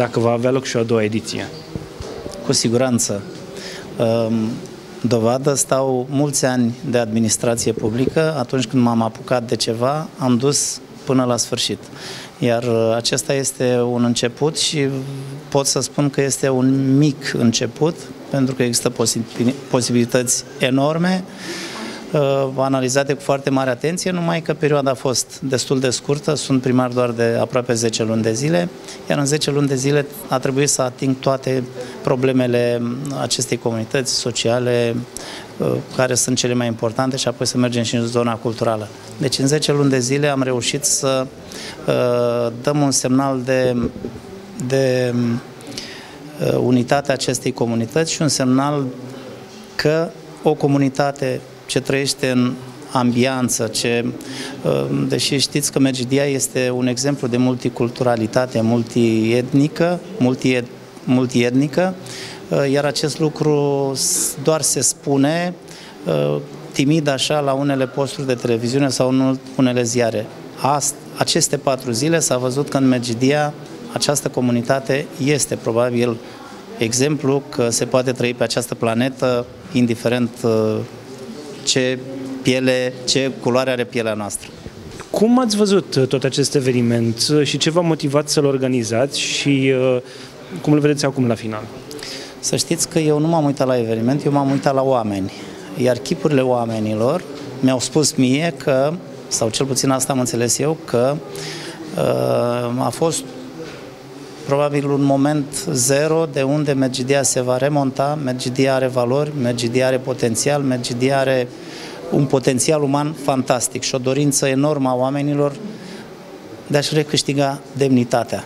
Dacă va avea loc și o a doua ediție. Cu siguranță. Um, dovadă stau mulți ani de administrație publică. Atunci când m-am apucat de ceva, am dus până la sfârșit. Iar uh, acesta este un început și pot să spun că este un mic început, pentru că există posibilități enorme uh, analizate cu foarte mare atenție, numai că perioada a fost destul de scurtă, sunt primar doar de aproape 10 luni de zile, iar în 10 luni de zile a trebuit să ating toate problemele acestei comunități sociale, uh, care sunt cele mai importante și apoi să mergem și în zona culturală. Deci în 10 luni de zile am reușit să uh, dăm un semnal de, de uh, unitate acestei comunități și un semnal că o comunitate ce trăiește în ambianță, ce, uh, deși știți că Mergidia este un exemplu de multiculturalitate, multietnică, multiet, multietnică, uh, iar acest lucru doar se spune uh, timid așa la unele posturi de televiziune sau în unele ziare. Ast, aceste patru zile s-a văzut că în Mergidia această comunitate este probabil exemplu că se poate trăi pe această planetă indiferent ce piele, ce culoare are pielea noastră. Cum ați văzut uh, tot acest eveniment uh, și ce v-a motivat să-l organizați și uh, cum îl vedeți acum la final? Să știți că eu nu m-am uitat la eveniment, eu m-am uitat la oameni. Iar chipurile oamenilor mi-au spus mie că, sau cel puțin asta am înțeles eu, că uh, a fost probabil un moment zero de unde Mergidia se va remonta, Mergidia are valori, Mergidia are potențial, Mergidia are un potențial uman fantastic și o dorință enormă a oamenilor de a-și recâștiga demnitatea.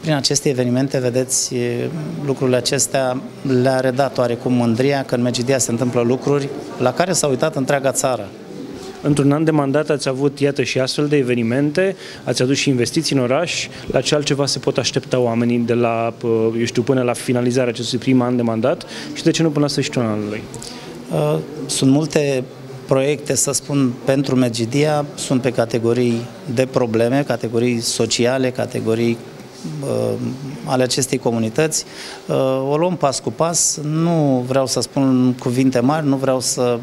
Prin aceste evenimente, vedeți, lucrurile acestea le-a redat oarecum mândria că în Megidia se întâmplă lucruri la care s-a uitat întreaga țară. Într-un an de mandat ați avut, iată, și astfel de evenimente, ați adus și investiții în oraș. La ce altceva se pot aștepta oamenii de la, eu știu, până la finalizarea acestui prim an de mandat și de ce nu până la sfârșitul anului? Uh, sunt multe proiecte, să spun, pentru Megidia, sunt pe categorii de probleme, categorii sociale, categorii uh, ale acestei comunități. Uh, o luăm pas cu pas, nu vreau să spun cuvinte mari, nu vreau să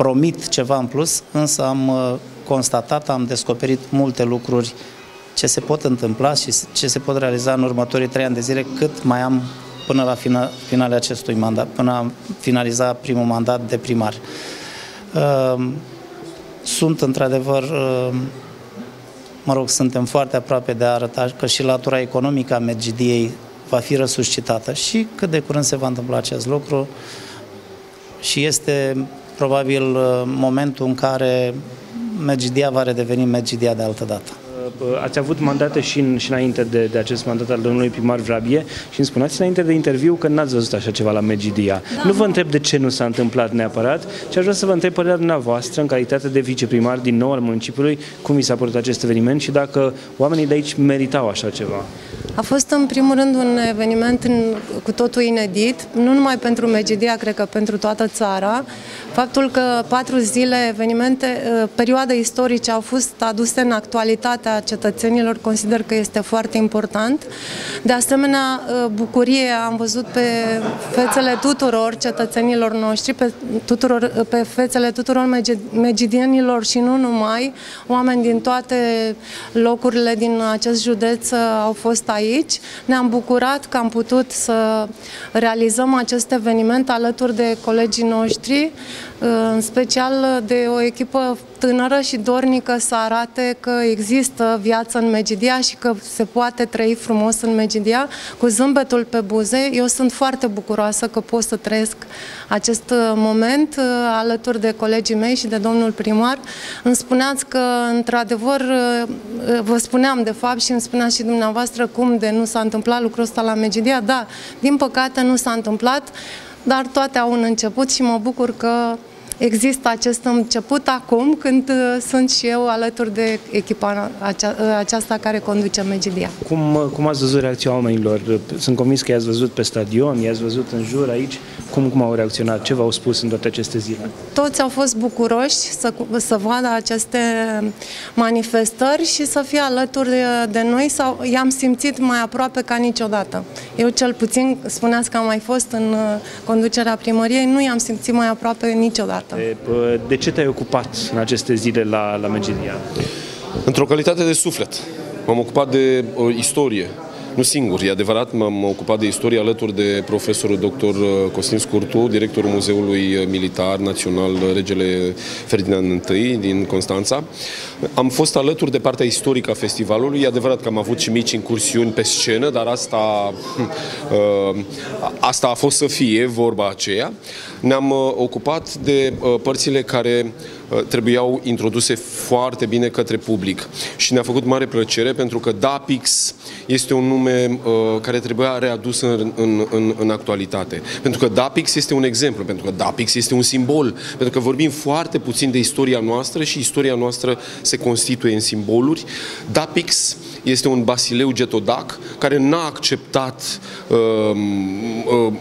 promit ceva în plus, însă am uh, constatat, am descoperit multe lucruri ce se pot întâmpla și ce se pot realiza în următorii trei ani de zile, cât mai am până la final, finalul acestui mandat, până a finaliza primul mandat de primar. Uh, sunt într-adevăr, uh, mă rog, suntem foarte aproape de a arăta că și latura economică a Mergidiei va fi resuscitată și cât de curând se va întâmpla acest lucru și este probabil uh, momentul în care Mergidia va redeveni Mergidia de altă dată. Uh, ați avut mandate și, în, și înainte de, de acest mandat al domnului primar Vrabie și îmi spuneați înainte de interviu că n-ați văzut așa ceva la Megidia. Da. Nu vă întreb de ce nu s-a întâmplat neapărat, ci aș vrea să vă întreb părerea dumneavoastră în calitate de viceprimar din nou al municipiului, cum vi s-a părut acest eveniment și dacă oamenii de aici meritau așa ceva. A fost în primul rând un eveniment în, cu totul inedit, nu numai pentru Megidia, cred că pentru toată țara. Faptul că patru zile evenimente, uh, perioade istorice au fost aduse în actualitatea cetățenilor, consider că este foarte important. De asemenea, uh, bucurie am văzut pe fețele tuturor cetățenilor noștri, pe, tuturor, uh, pe fețele tuturor megidienilor și nu numai, oameni din toate locurile din acest județ au fost aici. Ne-am bucurat că am putut să realizăm acest eveniment alături de colegii noștri, în special de o echipă tânără și dornică să arate că există viață în Megidia și că se poate trăi frumos în Megidia cu zâmbetul pe buze. Eu sunt foarte bucuroasă că pot să trăiesc acest moment uh, alături de colegii mei și de domnul primar. Îmi spuneați că, într-adevăr, uh, vă spuneam de fapt și îmi spuneați și dumneavoastră cum de nu s-a întâmplat lucrul ăsta la Megidia. Da, din păcate nu s-a întâmplat, dar toate au un început și mă bucur că există acest început acum când uh, sunt și eu alături de echipa acea, uh, aceasta care conduce Megidia. Cum, uh, cum ați văzut reacția oamenilor? Sunt convins că i-ați văzut pe stadion, i-ați văzut în jur aici. Cum, cum au reacționat? Ce v-au spus în toate aceste zile? Toți au fost bucuroși să, să vadă aceste manifestări și să fie alături de noi sau i-am simțit mai aproape ca niciodată. Eu cel puțin, spuneați că am mai fost în conducerea primăriei, nu i-am simțit mai aproape niciodată dată. De ce te-ai ocupat în aceste zile la, la Megidia? Într-o calitate de suflet. M-am ocupat de uh, istorie, nu singur, e adevărat, m-am ocupat de istorie alături de profesorul dr. Uh, Costin Scurtu, directorul Muzeului uh, Militar Național uh, Regele Ferdinand I din Constanța. Am fost alături de partea istorică a festivalului. E adevărat că am avut și mici incursiuni pe scenă, dar asta, asta a fost să fie vorba aceea. Ne-am ocupat de părțile care trebuiau introduse foarte bine către public și ne-a făcut mare plăcere pentru că DAPIX este un nume uh, care trebuia readus în, în, în, în actualitate. Pentru că DAPIX este un exemplu, pentru că DAPIX este un simbol, pentru că vorbim foarte puțin de istoria noastră și istoria noastră se constituie în simboluri. DAPIX este un basileu getodac care n-a acceptat uh, uh,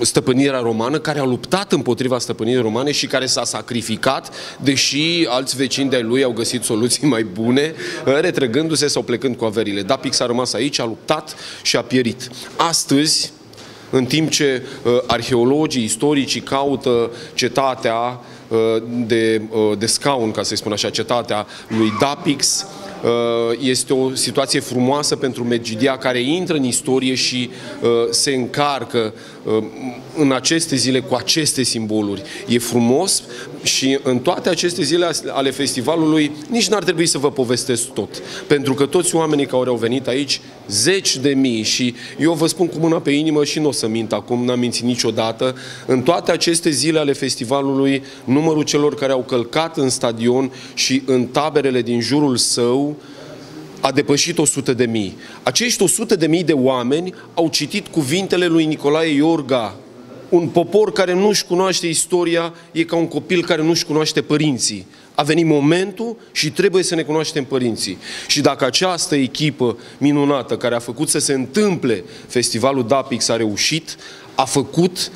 stăpânirea romană, care a luptat împotriva stăpânirii romane și care s-a sacrificat, deși alți vecini de-ai lui au găsit soluții mai bune, retrăgându-se sau plecând cu averile. Dapix a rămas aici, a luptat și a pierit. Astăzi, în timp ce uh, arheologii, istoricii caută cetatea uh, de, uh, de scaun, ca să-i spun așa, cetatea lui Dapix, Uh, este o situație frumoasă pentru Medgidia care intră în istorie și uh, se încarcă uh, în aceste zile cu aceste simboluri. E frumos și în toate aceste zile ale festivalului nici n-ar trebui să vă povestesc tot. Pentru că toți oamenii care au venit aici, zeci de mii și eu vă spun cu mâna pe inimă și nu o să mint acum, n-am mințit niciodată, în toate aceste zile ale festivalului, numărul celor care au călcat în stadion și în taberele din jurul său a depășit 100 de mii. Acești 100 de mii de oameni au citit cuvintele lui Nicolae Iorga. Un popor care nu-și cunoaște istoria e ca un copil care nu-și cunoaște părinții. A venit momentul și trebuie să ne cunoaștem părinții. Și dacă această echipă minunată care a făcut să se întâmple festivalul DAPIX a reușit, a făcut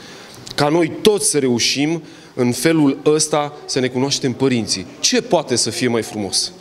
ca noi toți să reușim în felul ăsta să ne cunoaștem părinții. Ce poate să fie mai frumos?